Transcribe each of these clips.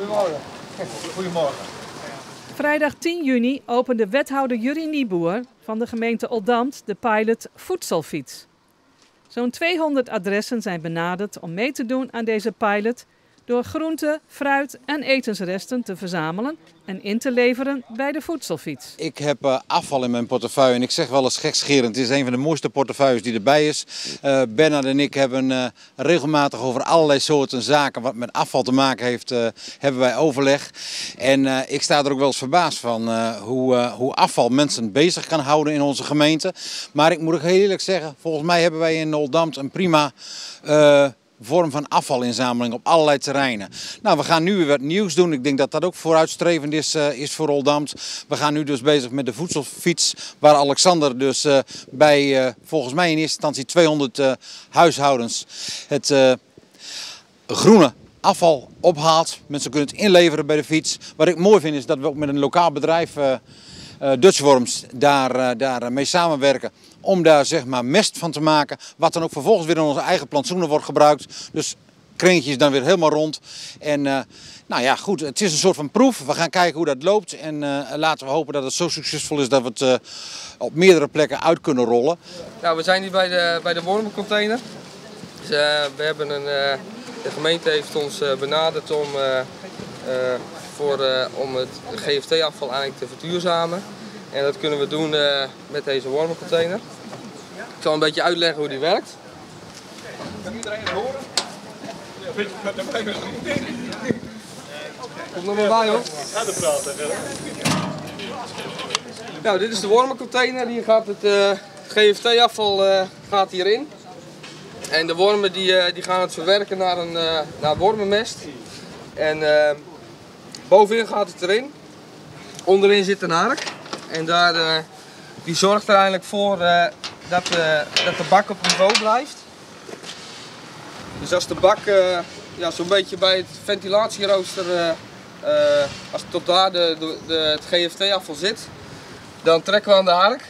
Goedemorgen. Goedemorgen. Vrijdag 10 juni opende wethouder Jurie Nieboer van de gemeente Oldambt de pilot Voedselfiets. Zo'n 200 adressen zijn benaderd om mee te doen aan deze pilot door groente, fruit en etensresten te verzamelen en in te leveren bij de voedselfiets. Ik heb uh, afval in mijn portefeuille en ik zeg wel eens gekscherend, het is een van de mooiste portefeuilles die erbij is. Uh, Bernard en ik hebben uh, regelmatig over allerlei soorten zaken wat met afval te maken heeft, hebben wij overleg. En ik sta er ook wel eens verbaasd van hoe, hoe afval mensen bezig kan houden in onze gemeente. Maar ik moet ook heel eerlijk zeggen, volgens mij hebben wij in Oldambt een prima vorm van afvalinzameling op allerlei terreinen. Nou, we gaan nu weer wat nieuws doen. Ik denk dat dat ook vooruitstrevend is, uh, is voor Oldambt. We gaan nu dus bezig met de voedselfiets, waar Alexander dus uh, bij uh, volgens mij in eerste instantie 200 huishoudens het groene afval ophaalt. Mensen kunnen het inleveren bij de fiets. Wat ik mooi vind is dat we ook met een lokaal bedrijf Dutchworms daar, uh, daar mee samenwerken. Om daar zeg maar mest van te maken. Wat dan ook vervolgens weer in onze eigen plantsoenen wordt gebruikt. Dus kringetjes dan weer helemaal rond. En nou ja, goed, het is een soort van proef. We gaan kijken hoe dat loopt. En laten we hopen dat het zo succesvol is dat we het op meerdere plekken uit kunnen rollen. Nou, we zijn hier bij de, bij de wormencontainer. Dus, we hebben een, de gemeente heeft ons benaderd om voor, uh, om het GFT-afval eigenlijk te verduurzamen. En dat kunnen we doen uh, met deze wormencontainer. Ik zal een beetje uitleggen hoe die werkt. Kan iedereen het horen? Kom er maar bij hoor. Ga er praten. Nou, dit is de wormencontainer. Hier gaat het uh, GFT-afval uh, gaat hierin. En de wormen die, uh, die gaan het verwerken naar, een, naar wormenmest. En Bovenin gaat het erin. Onderin zit een hark. En daar, uh, die zorgt er eigenlijk voor uh, dat, uh, dat de bak op niveau blijft. Dus als de bak ja, zo'n beetje bij het ventilatierooster, als tot daar de, de, de het GFT-afval zit, dan trekken we aan de hark.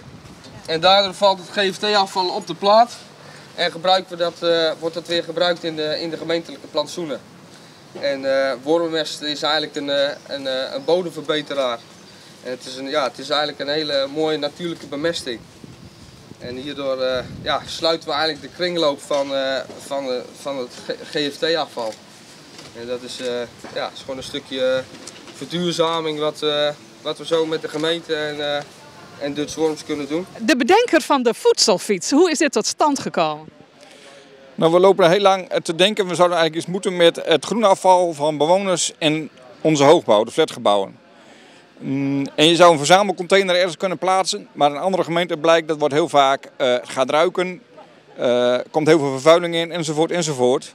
En daardoor valt het GFT-afval op de plaat. En gebruiken we dat, wordt dat weer gebruikt in de, in de gemeentelijke plantsoenen. En uh, wormenmest is eigenlijk een, eh, een, eh, een bodemverbeteraar. En het, is een, ja, het is eigenlijk een hele mooie natuurlijke bemesting. En hierdoor ja, sluiten we eigenlijk de kringloop van, van, van het GFT-afval. En dat is, ja, is gewoon een stukje verduurzaming wat, wat we zo met de gemeente en, en Dutch Worms kunnen doen. De bedenker van de voedselfiets, hoe is dit tot stand gekomen? Nou, we lopen heel lang te denken, we zouden eigenlijk eens moeten met het groenafval van bewoners en onze hoogbouw, de flatgebouwen. Mm, en je zou een verzamelcontainer ergens kunnen plaatsen, maar in andere gemeenten blijkt dat wordt heel vaak uh, gaat ruiken, uh, komt heel veel vervuiling in, enzovoort, enzovoort.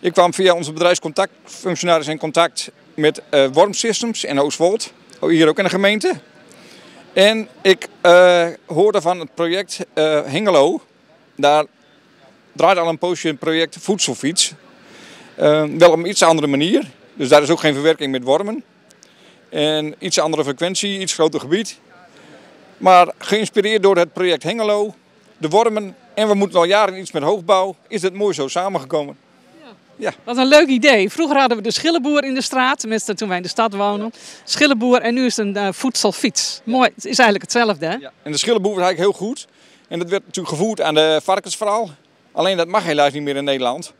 Ik kwam via onze bedrijfscontactfunctionaris in contact met uh, Worm Systems in Oostwold, hier ook in de gemeente. En ik hoorde van het project Hengelo. Daar draait al een poosje een project voedselfiets. Uh, wel op een iets andere manier. Dus daar is ook geen verwerking met wormen. En iets andere frequentie, iets groter gebied. Maar geïnspireerd door het project Hengelo, de wormen en we moeten al jaren iets met hoogbouw, is het mooi zo samengekomen. Ja. Wat een leuk idee. Vroeger hadden we de schillenboer in de straat, tenminste toen wij in de stad wonen. Schillenboer en nu is het een uh, voedselfiets. Mooi, het is eigenlijk hetzelfde hè? Ja. En de schillenboer was eigenlijk heel goed. En dat werd natuurlijk gevoerd aan de varkensverhaal. Alleen dat mag helaas niet meer in Nederland.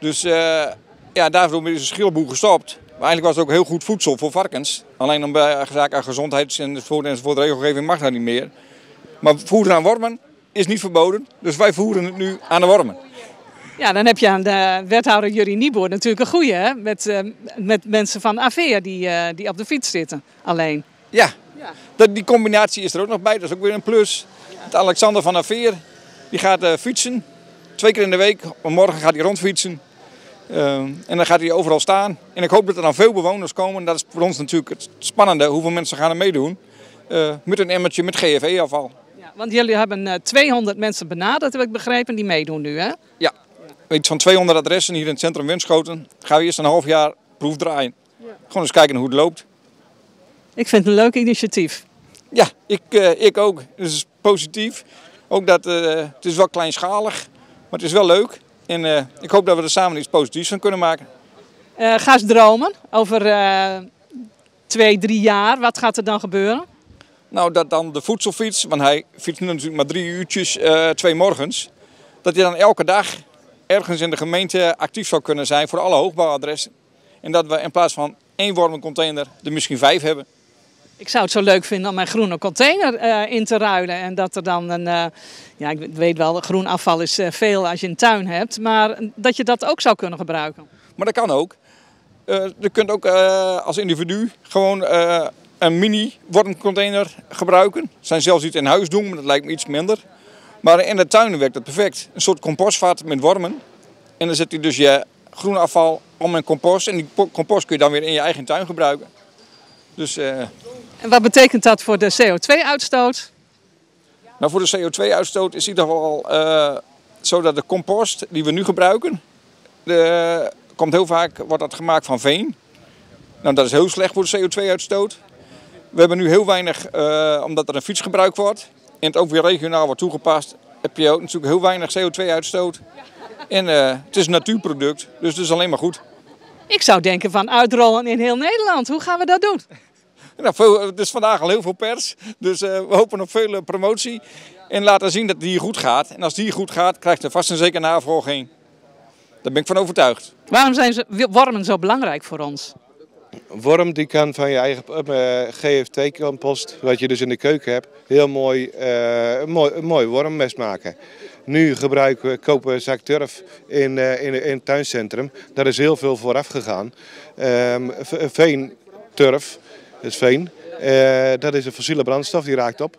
Dus uh, ja, daarvoor is de schilboer gestopt. Maar eigenlijk was het ook heel goed voedsel voor varkens. Alleen om bij zaken aan gezondheids- enzovoort, enzovoort regelgeving mag dat niet meer. Maar voeren aan wormen is niet verboden. Dus wij voeren het nu aan de wormen. Ja, dan heb je aan de wethouder Jurie Nieboer natuurlijk een goeie, hè? Met, uh, met mensen van Aveer die, uh, die op de fiets zitten, alleen. Ja, ja. Dat, die combinatie is er ook nog bij. Dat is ook weer een plus. Ja. Alexander van Aveer, die gaat uh, fietsen twee keer in de week. Morgen gaat hij rondfietsen. Uh, en dan gaat hij overal staan. En ik hoop dat er dan veel bewoners komen. Dat is voor ons natuurlijk het spannende. Hoeveel mensen gaan er meedoen. Uh, met een emmertje met GFE-afval. Ja, want jullie hebben uh, eh, 200 mensen benaderd, heb ik begrepen, die meedoen nu, hè? Ja. Iets van 200 adressen hier in het centrum Winschoten. Gaan we eerst een half jaar proef draaien. Ja. Gewoon eens kijken hoe het loopt. Ik vind het een leuk initiatief. Ja, ik, ik ook. Dus positief. Ook dat het is wel kleinschalig maar het is wel leuk. En uh, ik hoop dat we er samen iets positiefs van kunnen maken. Uh, ga eens dromen over uh, twee, drie jaar. Wat gaat er dan gebeuren? Nou, dat dan de voedselfiets, want hij fietst nu natuurlijk maar drie uurtjes, twee morgens. Dat hij dan elke dag ergens in de gemeente actief zou kunnen zijn voor alle hoogbouwadressen. En dat we in plaats van één wormencontainer er misschien vijf hebben. Ik zou het zo leuk vinden om mijn groene container uh, in te ruilen. En dat er dan een, uh, ja ik weet wel, groen afval is uh, veel als je een tuin hebt. Maar dat je dat ook zou kunnen gebruiken. Maar dat kan ook. je kunt ook als individu gewoon een mini wormcontainer gebruiken. zijn zelfs iets in huis doen, maar dat lijkt me iets minder. Maar in de tuin werkt dat perfect. Een soort compostvat met wormen. En dan zet je dus je groenafval om een compost. En die compost kun je dan weer in je eigen tuin gebruiken. Dus. En wat betekent dat voor de CO2-uitstoot? Nou, voor de CO2-uitstoot is in ieder geval uh, zo dat de compost die we nu gebruiken, de, komt heel vaak wordt dat gemaakt van veen. Nou, dat is heel slecht voor de CO2-uitstoot. We hebben nu heel weinig, uh, omdat er een fiets gebruikt wordt en het ook weer regionaal wordt toegepast, heb je ook natuurlijk heel weinig CO2-uitstoot. En uh, het is een natuurproduct, dus het is alleen maar goed. Ik zou denken van uitrollen in heel Nederland. Hoe gaan we dat doen? Nou, veel, het is vandaag al heel veel pers, dus uh, we hopen op veel promotie. En laten zien dat het hier goed gaat. En als het hier goed gaat, krijgt er vast en zeker navolging. Daar ben ik van overtuigd. Waarom zijn wormen zo belangrijk voor ons? worm die kan van je eigen uh, GFT-compost, wat je dus in de keuken hebt, heel mooi, uh, een mooi, mooi wormmest maken. Nu gebruiken we, kopen we een zak turf in, uh, in, in het tuincentrum. Daar is heel veel vooraf gegaan. Um, veenturf, is veen. dat is een fossiele brandstof, die raakt op.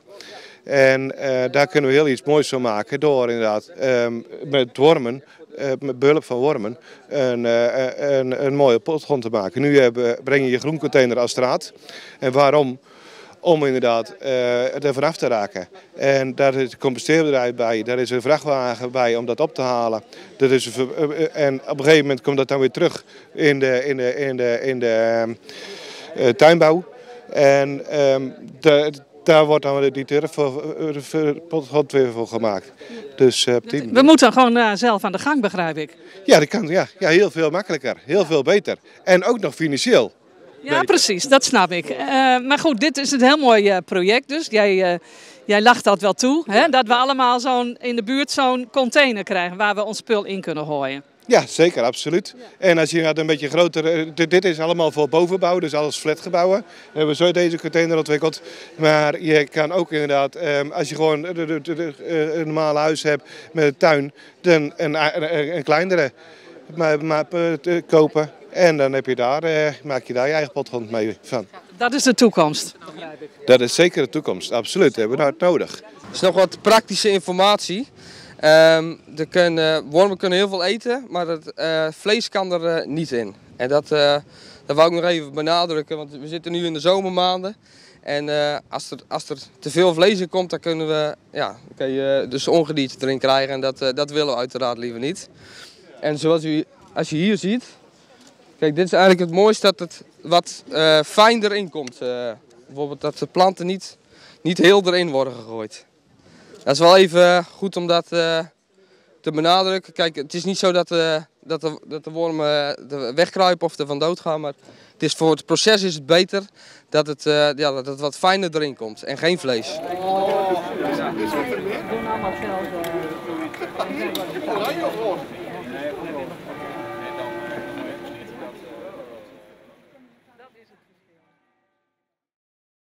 En daar kunnen we heel iets moois van maken door inderdaad um, met wormen uh, met behulp van wormen een, een, een mooie potgrond te maken. Nu hebben, breng je je groencontainer als straat. En waarom? Om inderdaad uh, er vanaf te raken. En daar is een composteerbedrijf bij, daar is een vrachtwagen bij om dat op te halen. Dat is en op een gegeven moment komt dat dan weer terug in de, in de, in de, in de tuinbouw. En um, de, daar wordt dan die turf weer voor gemaakt. Dus, uh, We moeten gewoon uh, zelf aan de gang, begrijp ik. Ja, dat kan ja. ja, heel veel makkelijker. Heel veel beter. En ook nog financieel. Ja, precies. Dat snap ik. Uh, maar goed, dit is een heel mooi project dus. Jij, jij lacht dat wel toe. Hè? Dat we allemaal zo'n in de buurt zo'n container krijgen waar we ons spul in kunnen gooien. Ja, zeker, absoluut. En als je gaat een beetje groter, eh, dit is allemaal voor bovenbouw, dus alles flatgebouwen. We hebben zo deze container ontwikkeld. Maar je kan ook inderdaad, ehm, als je gewoon een normaal huis hebt met een tuin, dan een, een, een kleinere kopen. En dan heb je daar, eh, maak je daar je eigen potgrond mee van. Dat is de toekomst. Dat is zeker de toekomst, absoluut. Dat hebben we hard nodig. Er is nog wat praktische informatie. Um, kunnen, wormen kunnen heel veel eten, maar het uh, vlees kan er uh, niet in. En dat, uh, dat wou ik nog even benadrukken, want we zitten nu in de zomermaanden. En als, er, als er te veel vlees in komt, dan kunnen we ja, kan je dus ongedierte erin krijgen. En dat, dat willen we uiteraard liever niet. En zoals u als je hier ziet, kijk dit is eigenlijk het mooiste dat het wat fijn erin komt. bijvoorbeeld dat de planten niet, niet heel erin worden gegooid. Dat is wel even goed om dat uh, te benadrukken. Kijk, het is niet zo dat, uh, dat, de, dat de wormen wegkruipen of er van dood gaan. Maar het is voor het proces is het beter dat het, ja, dat wat fijner erin komt en geen vlees. Oh.